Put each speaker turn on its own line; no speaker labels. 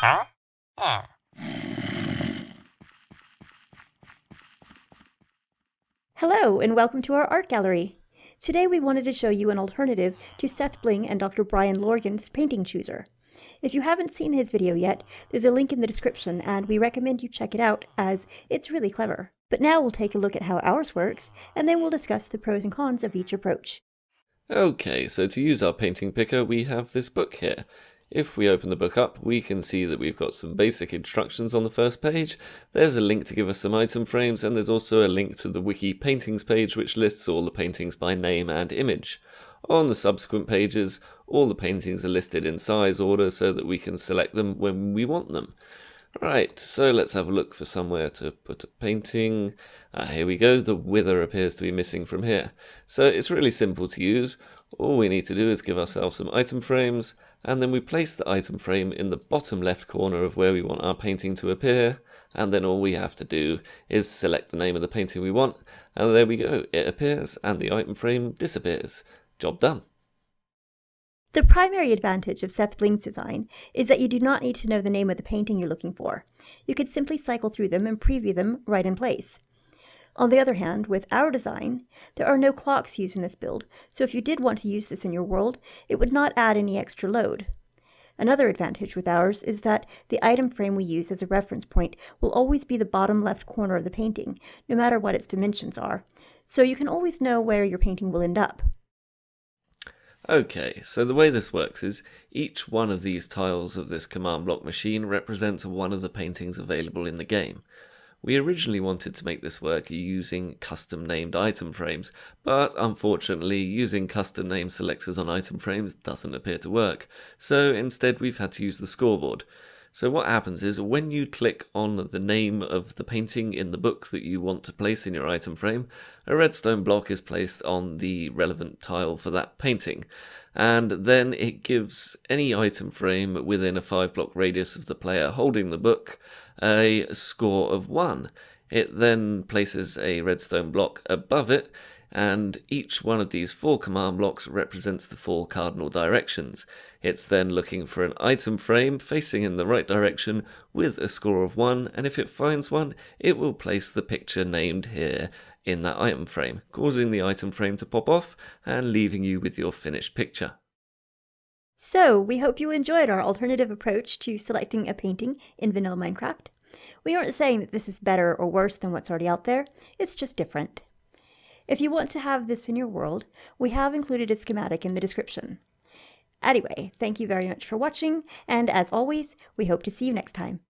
Huh? Oh.
Hello, and welcome to our art gallery. Today we wanted to show you an alternative to SethBling and Dr. Brian Lorgon's painting chooser. If you haven't seen his video yet, there's a link in the description and we recommend you check it out as it's really clever. But now we'll take a look at how ours works, and then we'll discuss the pros and cons of each approach.
Okay, so to use our painting picker, we have this book here. If we open the book up, we can see that we've got some basic instructions on the first page. There's a link to give us some item frames, and there's also a link to the wiki paintings page, which lists all the paintings by name and image. On the subsequent pages, all the paintings are listed in size order so that we can select them when we want them. Right, so let's have a look for somewhere to put a painting. Ah, here we go, the wither appears to be missing from here. So it's really simple to use. All we need to do is give ourselves some item frames, and then we place the item frame in the bottom left corner of where we want our painting to appear, and then all we have to do is select the name of the painting we want, and there we go, it appears, and the item frame disappears. Job done.
The primary advantage of SethBling's design is that you do not need to know the name of the painting you're looking for. You could simply cycle through them and preview them right in place. On the other hand, with our design, there are no clocks used in this build, so if you did want to use this in your world, it would not add any extra load. Another advantage with ours is that the item frame we use as a reference point will always be the bottom left corner of the painting, no matter what its dimensions are, so you can always know where your painting will end up.
Okay, so the way this works is each one of these tiles of this command block machine represents one of the paintings available in the game. We originally wanted to make this work using custom named item frames, but unfortunately using custom name selectors on item frames doesn't appear to work, so instead we've had to use the scoreboard. So what happens is when you click on the name of the painting in the book that you want to place in your item frame, a redstone block is placed on the relevant tile for that painting. And then it gives any item frame within a 5 block radius of the player holding the book a score of 1. It then places a redstone block above it and each one of these four command blocks represents the four cardinal directions. It's then looking for an item frame facing in the right direction with a score of 1, and if it finds one, it will place the picture named here in that item frame, causing the item frame to pop off and leaving you with your finished picture.
So, we hope you enjoyed our alternative approach to selecting a painting in vanilla Minecraft. We aren't saying that this is better or worse than what's already out there, it's just different. If you want to have this in your world, we have included a schematic in the description. Anyway, thank you very much for watching, and as always, we hope to see you next time.